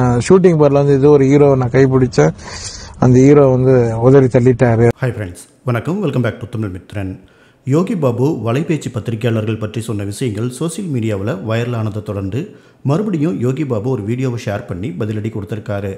Shooting பார்ல வந்து ஏதோ ஒரு ஹீரோ நான் கைப்பிடிச்சேன். அந்த ஹீரோ வந்து உதறி தள்ளிட்டாரு. ஹாய் ஃப்ரெண்ட்ஸ் வணக்கம். Welcome back to Tamil Mithran Yogi Babu வலைபேச்சு பத்திரிகையாளர்கள் பற்றி சொன்ன விஷயங்கள் சோஷியல் மீடியாவில் வைரலானதை தொடர்ந்து மறுபடியும் யோகி பாபு ஒரு வீடியோவை ஷேர் பண்ணி பதிலடி கொடுத்துருக்காரு.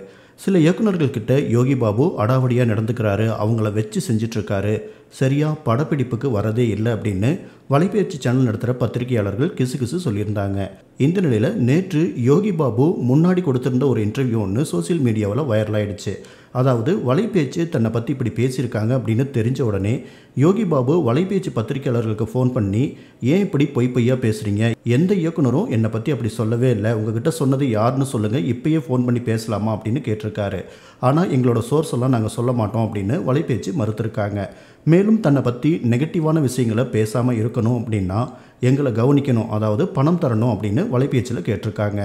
சில இயக்குநர்கள்கிட்ட யோகி பாபு அடாவடியாக நடந்துக்கிறாரு அவங்கள வச்சு செஞ்சிட்ருக்காரு. சரியாக படப்பிடிப்புக்கு வரதே இல்லை அப்படின்னு வலைபேச்சு சேனல் நடத்துகிற பத்திரிகையாளர்கள் கிசு கிசு சொல்லியிருந்தாங்க. இந்த நிலையில் நேற்று யோகி பாபு முன்னாடி கொடுத்திருந்த ஒரு இன்டர்வியூ ஒன்று சோஷியல் மீடியாவில் வைரலாயிடுச்சு அதாவது வலைபேச்சு தன்னை பற்றி இப்படி பேசியிருக்காங்க அப்படின்னு தெரிஞ்ச உடனே யோகி பாபு வலைபேச்சு பத்திரிகையாளர்களுக்கு ஃபோன் பண்ணி ஏன் இப்படி பொய் பொய்யா பேசுகிறீங்க எந்த இயக்குனரும் என்னை பற்றி அப்படி சொல்லவே இல்லை. உங்ககிட்ட சொன்னது யாருன்னு சொல்லுங்கள் இப்பயே ஃபோன் பண்ணி பேசலாமா? அப்படின்னு கேட்டிருக்காரு. ஆனால் எங்களோட சோர்ஸ் எல்லாம் நாங்கள் சொல்ல மாட்டோம் அப்படின்னு வலைபேச்சு மறுத்திருக்காங்க. மேலும் தன்னை பற்றி நெகட்டிவான விஷயங்களை பேசாமல் இருக்கணும் அப்படின்னா எங்களை கவனிக்கணும் அதாவது பணம் தரணும் அப்படின்னு வலைபேச்சில் கேட்டிருக்காங்க.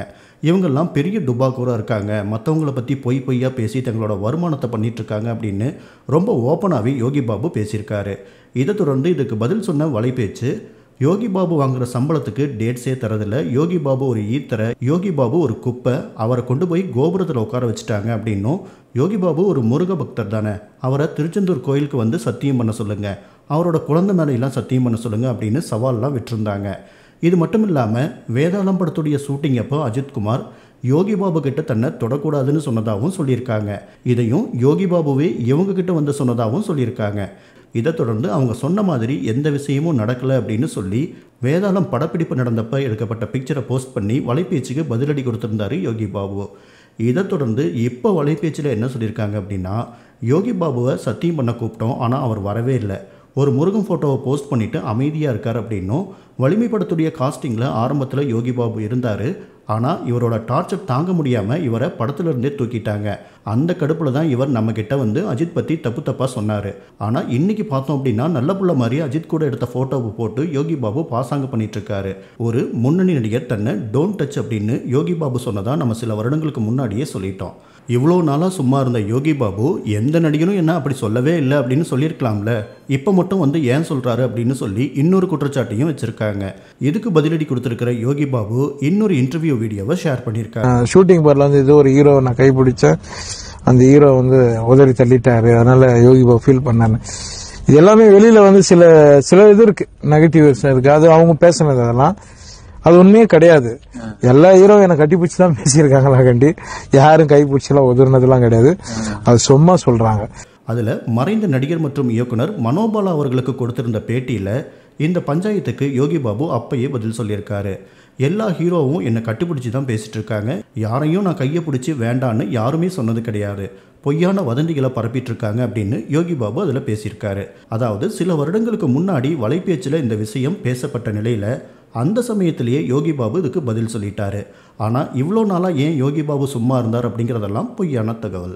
இவங்கெல்லாம் பெரிய டுபாக்கூராக இருக்காங்க. மற்றவங்கள பற்றி பொய் பொய்யாக பேசி தங்களோட வருமானத்தை பண்ணிகிட்ருக்காங்க அப்படின்னு ரொம்ப ஓப்பனாகவே யோகி பாபு பேசியிருக்காரு. இதை தொடர்ந்து இதுக்கு பதில் சொன்ன வலைபேச்சு யோகி பாபு வாங்குற சம்பளத்துக்கு டேட்ஸே தரதில்ல. யோகி பாபு ஒரு ஈத்தரை யோகி பாபு ஒரு குப்பை அவரை கொண்டு போய் கோபுரத்தில் உட்கார வச்சுட்டாங்க அப்படின்னும் யோகி பாபு ஒரு முருக பக்தர் தானே. அவரை திருச்செந்தூர் கோயிலுக்கு வந்து சத்தியம் பண்ண சொல்லுங்கள் அவரோட குழந்தை மேலையெல்லாம் சத்தியம் பண்ண சொல்லுங்கள் அப்படின்னு சவால்லாம் விட்டுருந்தாங்க. இது மட்டும் இல்லாமல் வேதாளம் படத்துடைய ஷூட்டிங் அப்போ அஜித்குமார் யோகி பாபு கிட்ட தன்னை தொடக்கூடாதுன்னு சொன்னதாகவும் சொல்லியிருக்காங்க. இதையும் யோகி பாபுவே இவங்க கிட்ட வந்து சொன்னதாகவும் சொல்லியிருக்காங்க. இதை தொடர்ந்து அவங்க சொன்ன மாதிரி எந்த விஷயமும் நடக்கலை அப்படின்னு சொல்லி வேதாளம் படப்பிடிப்பு நடந்தப்ப எடுக்கப்பட்ட பிக்சரை போஸ்ட் பண்ணி வலைபேச்சுக்கு பதிலடி கொடுத்துருந்தாரு யோகி பாபு. இதை தொடர்ந்து இப்போ வலைபேச்சில் என்ன சொல்லியிருக்காங்க அப்படின்னா யோகி பாபுவை சத்தியம் பண்ண கூப்பிட்டோம் ஆனால் அவர் வரவே இல்லை. ஒரு முருகன் ஃபோட்டோவை போஸ்ட் பண்ணிவிட்டு அமைதியாக இருக்கார் அப்படின்னும் வலிமை படத்துடைய காஸ்டிங்கில் ஆரம்பத்தில் யோகி பாபு இருந்தார். ஆனால் இவரோட டார்ச்சர் தாங்க முடியாமல் இவரை படத்துலேருந்தே தூக்கிட்டாங்க. அந்த கடுப்பில் தான் இவர் நம்மக்கிட்ட வந்து அஜித் பற்றி தப்பு தப்பாக சொன்னார். ஆனால் இன்றைக்கி பார்த்தோம் அப்படின்னா நல்ல புள்ள மாதிரி அஜித் கூட எடுத்த ஃபோட்டோவை போட்டு யோகி பாபு பாசாங்க பண்ணிகிட்ருக்காரு ஒரு முன்னணி நடிகர் தன்னை டோன்ட் டச் அப்படின்னு யோகி பாபு சொன்னதாக நம்ம சில வருடங்களுக்கு முன்னாடியே சொல்லிட்டோம். இவ்வளோ நாளாக சும்மா இருந்த யோகி பாபு எந்த நடிகனும் என்ன அப்படி சொல்லவே இல்லை அப்படின்னு சொல்லியிருக்கலாம்ல. இப்போ மட்டும் வந்து ஏன் சொல்கிறாரு அப்படின்னு சொல்லி இன்னொரு குற்றச்சாட்டையும் வச்சுருக்காங்க. இதுக்கு பதிலடி கொடுத்துருக்கிற யோகி பாபு இன்னொரு இன்டர்வியூ வீடியோவை ஷேர் பண்ணியிருக்காங்க ஷூட்டிங் பார்ல வந்து ஏதோ ஒரு ஹீரோ நான் கைப்பிடிச்சேன். அந்த ஹீரோ வந்து உதறி தள்ளிட்டாரு. அதனால யோகி பாபு ஃபீல் பண்ணாரு. இது எல்லாமே வெளியில் வந்து சில சில இது இருக்குது நெகட்டிவ் இருக்குது அது அவங்க பேசுனது அதெல்லாம். அது உண்மையே கிடையாது. எல்லா ஹீரோ என்னை கட்டிப்பிடிச்சு தான் பேசியிருக்காங்களா கண்டி? யாரும் கைப்பிடிச்செல்லாம் உதிர்னதெல்லாம் கிடையாது. அது சும்மா சொல்றாங்க. அதில் மறைந்த நடிகர் மற்றும் இயக்குனர் மனோபாலா அவர்களுக்கு கொடுத்திருந்த பேட்டியில் இந்த பஞ்சாயத்துக்கு யோகி பாபு அப்பயே பதில் சொல்லியிருக்காரு. எல்லா ஹீரோவும் என்னை கட்டுப்பிடிச்சி தான் பேசிட்டு இருக்காங்க யாரையும் நான் கையை பிடிச்சி வேண்டான்னு யாருமே சொன்னது கிடையாது. பொய்யான வதந்திகளை பரப்பிட்டு இருக்காங்க அப்படின்னு யோகி பாபு அதில் பேசியிருக்காரு. அதாவது சில வருடங்களுக்கு முன்னாடி வலைபேச்சில் இந்த விஷயம் பேசப்பட்ட நிலையில் அந்த சமயத்திலேயே யோகி பாபு இதுக்கு பதில் சொல்லிட்டாரு. ஆனால் இவ்வளோ நாளாக ஏன் யோகி பாபு சும்மா இருந்தார் அப்படிங்கிறதெல்லாம் பொய்யான தகவல்.